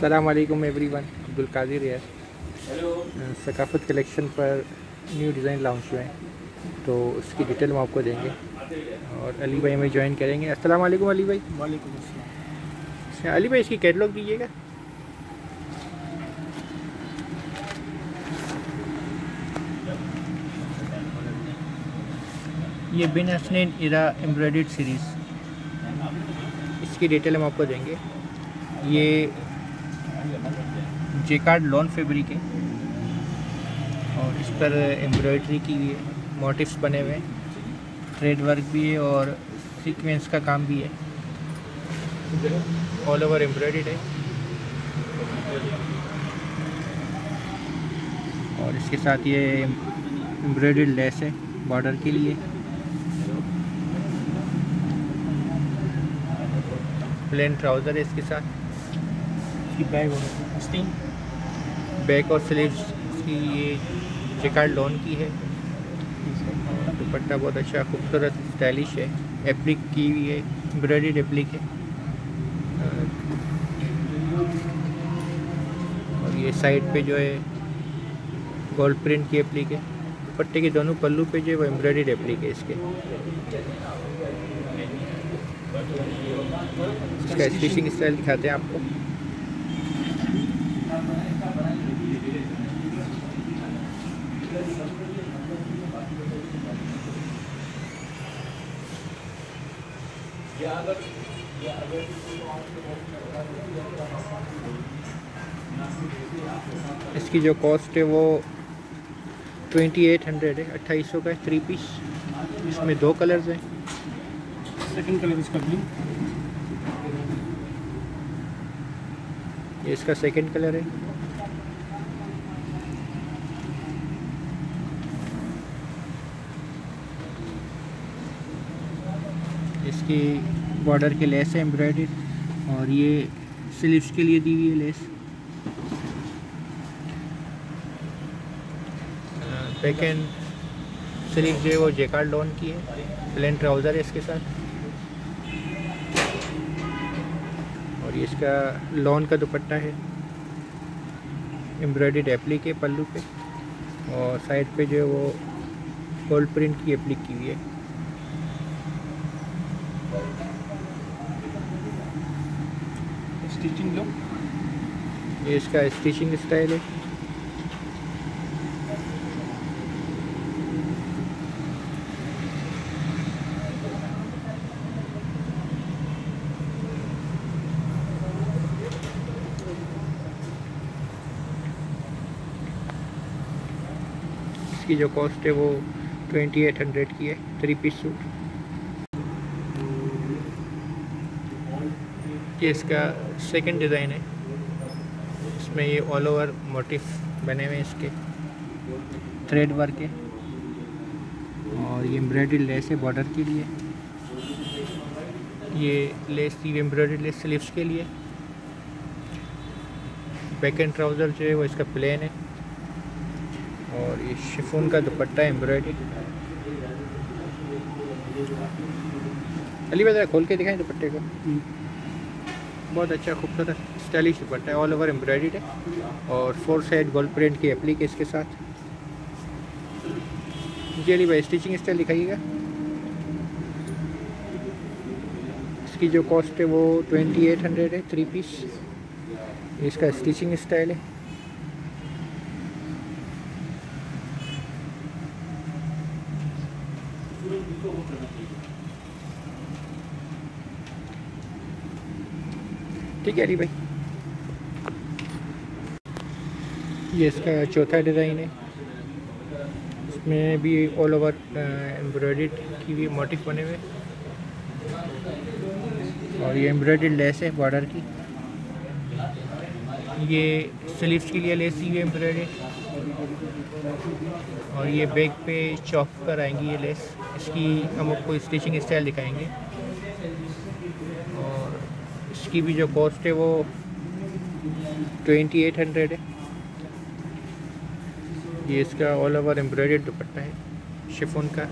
Aslam everyone Abdul Qadir है Saqafat collection पर new design launch हुए हैं। तो उसकी डिटेल हम आपको देंगे। और अली भाई हमें ज्वाइन करेंगे। अस्सलाम वालेकुम अली भाई। वालेकुम अस्सलाम। अच्छा अली भाई इसकी कैटलॉग दीजिएगा। ये Bin Hasnain Era embroidered series इसकी डिटेल हम आपको देंगे। ये जेकार्ड लॉन फेब्रिक है और इस पर एम्ब्रॉयडरी की हुई है मोटिव्स बने हुए हैं। थ्रेड वर्क भी है और सीक्वेंस का काम भी है। ऑल ओवर एम्ब्रॉयड है। और इसके साथ ये एम्ब्रॉयड लेस है बॉर्डर के लिए। प्लेन ट्राउज़र है इसके साथ। इसकी बैग आस्तीन बैक और स्लीव्स की ये जेकार्ड लॉन की है। दुपट्टा बहुत अच्छा खूबसूरत, स्टाइलिश है। एप्लिक की हुई है एम्ब्रॉयड एप्लिक है। और ये साइड पे जो है, गोल्ड प्रिंट की एप्लिक है। दुपट्टे के दोनों पल्लू पे जो है, वो एम्ब्रॉयड एप्लिक है इसके। इसका स्टिचिंग स्टाइल दिखाते हैं आपको। इसकी जो कॉस्ट है वो ट्वेंटी एट हंड्रेड है अट्ठाईस सौ का है थ्री पीस इसमें दो कलर्स हैं। सेकंड कलर इसका ब्लू ये इसका सेकंड कलर है। इसकी बॉर्डर के लेस है एम्ब्रॉयडर्ड और ये स्लीव्स के लिए दी हुई है लेस बैक एंड स्लीव जो है वो जेकार्ड लॉन की है प्लेन ट्राउज़र है इसके साथ। और ये इसका लॉन का दुपट्टा है एम्ब्रॉयड एप्लिक है पल्लू पे। और साइड पे जो है वो गोल्ड प्रिंट की एप्लिक की हुई है। स्टिचिंग लुक ये इसका स्टिचिंग स्टाइल है। इसकी जो कॉस्ट है वो ट्वेंटी एट हंड्रेड की है थ्री पीस सूट ये इसका सेकंड डिज़ाइन है। इसमें ये ऑल ओवर मोटिफ बने हुए हैं इसके। थ्रेड वर्क है। और ये एम्ब्रॉयडरी लेस है बॉर्डर के लिए। ये लेस थी एम्ब्रॉयडरी लेस स्लीव्स के लिए। बैक एंड ट्राउज़र जो है वो इसका प्लेन है। और ये शिफोन का दुपट्टा है एम्ब्रॉयडरी अली भाई खोल के दिखाएँ दुपट्टे को। बहुत अच्छा खूबसूरत स्टाइलिश दुपट्टा है ऑल ओवर एम्ब्रॉयड है और फोर साइड गोल्ड प्रिंट की एप्लिक इसके साथ। जी भाई स्टिचिंग स्टाइल दिखाइएगा। इसकी जो कॉस्ट है वो ट्वेंटी एट हंड्रेड है थ्री पीस इसका स्टिचिंग स्टाइल है। ठीक है, अली भाई। ये इसका चौथा डिज़ाइन है। इसमें भी ऑल ओवर एम्ब्रॉयड की भी मोटिव बने हुए। और ये एम्ब्रॉयड लेस है बॉर्डर की। ये स्लीव्स के लिए लेस दी हुई एम्ब्रॉयड और ये बैक पे चौक कर आएँगी ये लेस इसकी हम आपको स्टिचिंग स्टाइल दिखाएँगे। इसकी भी जो कॉस्ट है वो ट्वेंटी एट हंड्रेड है। ये इसका ऑल ओवर एम्ब्रॉयड दुपट्टा है शिफोन का।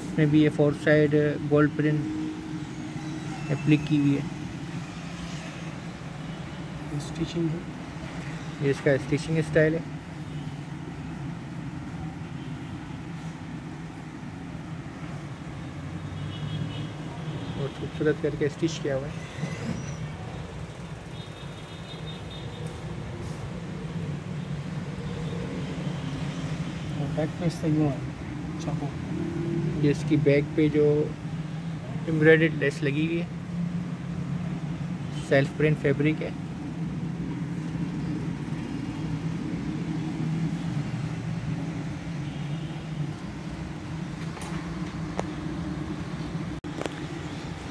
इसमें भी ये fourth side gold print applique की हुई है। स्टिचिंग है। ये इसका स्टिचिंग स्टाइल है बहुत खूबसूरत करके स्टिच किया हुआ है। बैक पे यूँ है चाकू। ये इसकी बैक पे जो एम्ब्रॉयडेड लेस लगी हुई है। सेल्फ प्रिंट फैब्रिक है।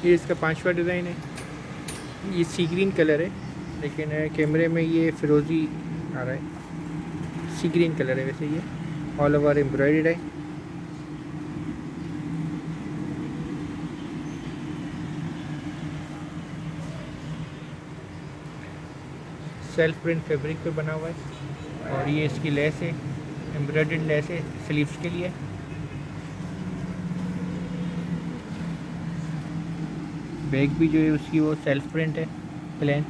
ये इसका पांचवा डिज़ाइन है। ये सी ग्रीन कलर है, लेकिन कैमरे में ये फिरोज़ी आ रहा है। सी ग्रीन कलर है वैसे ये। ऑल ओवर एम्ब्रॉयड है। सेल्फ प्रिंट फैब्रिक पे बना हुआ है। और ये इसकी लेस है। एम्ब्रॉयडर्ड लेस है स्लीव्स के लिए। बैग भी जो है उसकी वो सेल्फ प्रिंट है प्लेन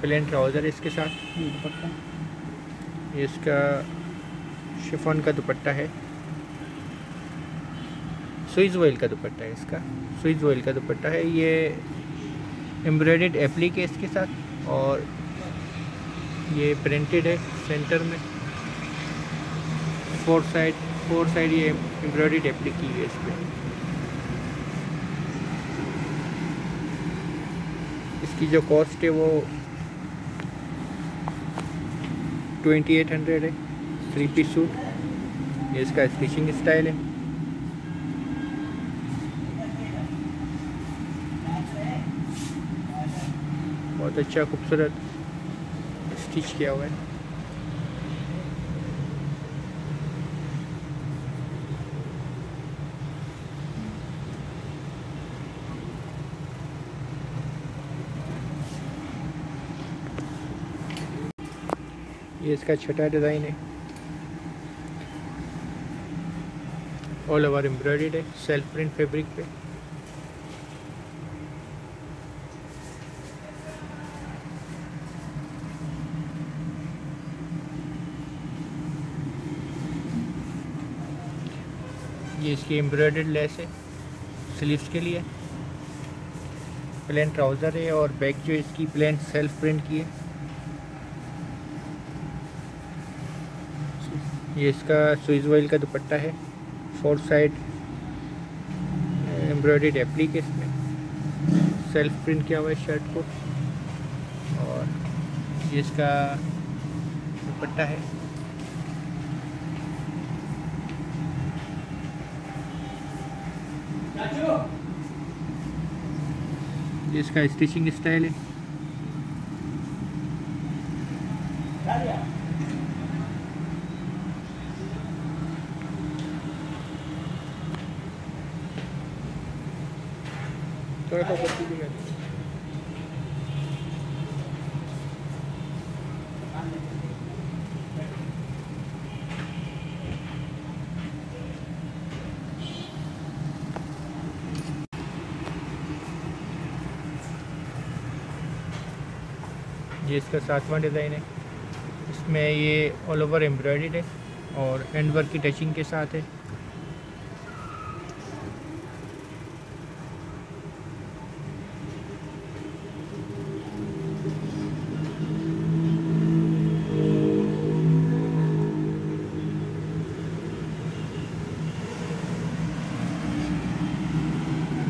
प्लेन ट्राउज़र है इसके साथ। ये दुपट्टा। ये इसका शिफॉन का दुपट्टा है। स्विज ऑयल का दुपट्टा है इसका। स्विज ऑयल का दुपट्टा है। ये एम्ब्रॉयडर्ड एप्लिक है इसके साथ और ये प्रिंटेड है सेंटर में। फोर साइड फोर साइड ये एम्ब्रॉयडर्ड एप्लिक की हुई है इस पर इसकी जो कॉस्ट है वो ट्वेंटी एट हंड्रेड है। थ्री पीस सूट ये इसका स्टिचिंग स्टाइल है। बहुत अच्छा खूबसूरत स्टिच किया हुआ है। ये इसका छठा डिज़ाइन है। ऑल ओवर एम्ब्रॉयड है सेल्फ प्रिंट फैब्रिक पे। ये इसकी एम्ब्रॉयडर्ड लेस है स्लीव्स के लिए। प्लेन ट्राउज़र है और बैक जो इसकी प्लेन सेल्फ प्रिंट की है। ये इसका स्विज ऑयल का दुपट्टा है फोर साइड एम्ब्रॉयडर्ड एप्लिक है इसमें सेल्फ प्रिंट किया हुआ है शर्ट को। और ये इसका दुपट्टा है। इसका स्टिचिंग स्टाइल है। दो। ये इसका सातवां डिज़ाइन है इसमें ये ऑल ओवर एम्ब्रॉयड है और एंड वर्क की टचिंग के साथ है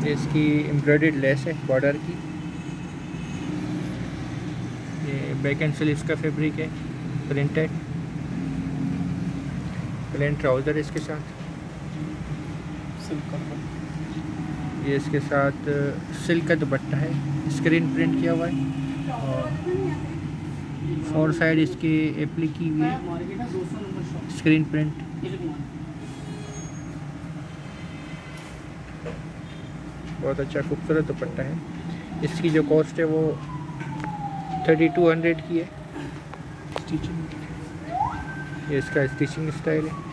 ये इसकी एम्ब्रॉयड लेस है बॉर्डर की। ये बैक एंड स्लीव्स का फैब्रिक है प्रिंटेड प्लेन ट्राउज़र इसके साथ। ये इसके साथ सिल्क का दुपट्टा है। स्क्रीन प्रिंट किया हुआ है। और फोर साइड इसकी एप्ली की हुई है। स्क्रीन प्रिंट बहुत अच्छा खूबसूरत दुपट्टा है। इसकी जो कॉस्ट है वो थर्टी टू हंड्रेड की है। स्टिचिंग ये इसका स्टिचिंग स्टाइल है।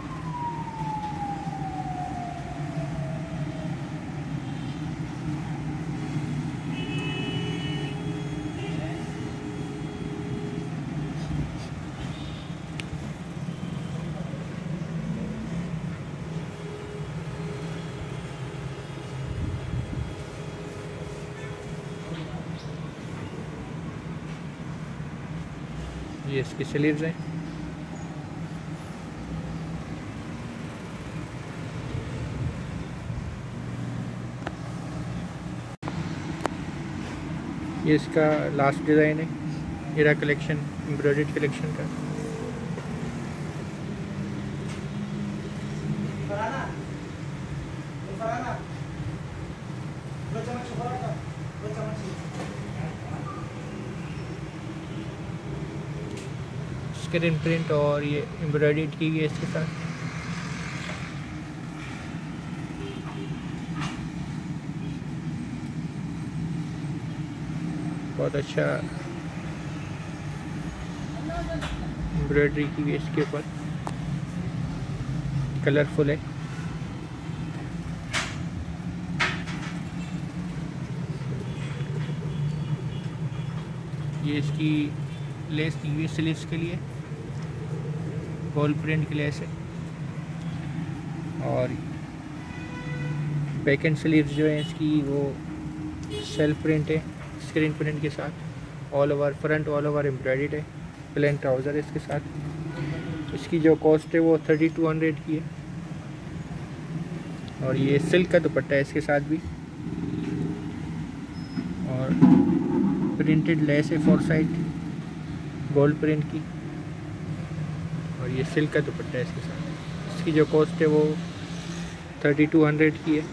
ये इसके स्लीव्स हैं। ये इसका लास्ट डिज़ाइन है। एरा कलेक्शन एम्ब्रॉयड कलेक्शन का। स्क्रीन प्रिंट और ये एम्ब्रॉयड की हुई है इसके साथ। बहुत अच्छा एम्ब्रॉयडरी की हुई इसके ऊपर। कलरफुल है। ये इसकी लेस दी हुई स्लीव्स के लिए। बॉल प्रिंट की लेस है और बैक एंड स्लीव्स जो है इसकी, वो सेल्फ प्रिंट है स्क्रीन प्रिंट के साथ। All over front all over embroidered है प्लेन ट्राउज़र है इसके साथ। इसकी जो कॉस्ट है, वो थर्टी टू हंड्रेड की है। और ये सिल्क का दुपट्टा है इसके साथ भी। और प्रिंटेड लेस है फोर साइड गोल्ड प्रिंट की। ये सिल्क का दुपट्टा है इसके साथ। इसकी जो कॉस्ट है वो थर्टी टू हंड्रेड की है।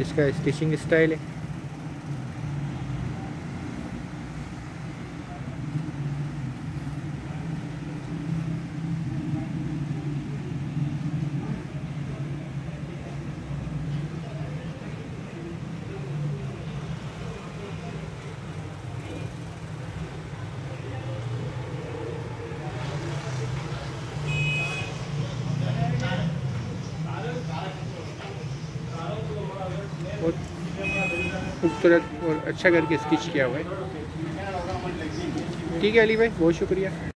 इसका स्टिचिंग स्टाइल है। खूबसूरत और अच्छा करके स्टिच किया हुआ है। ठीक है अली भाई बहुत शुक्रिया।